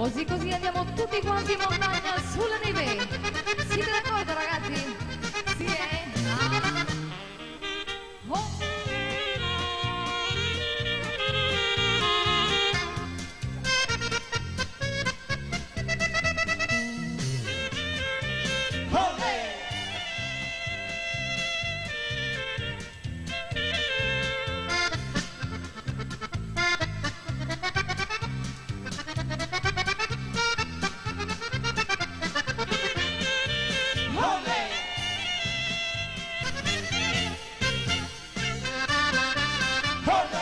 Così così andiamo tutti quanti in Corner!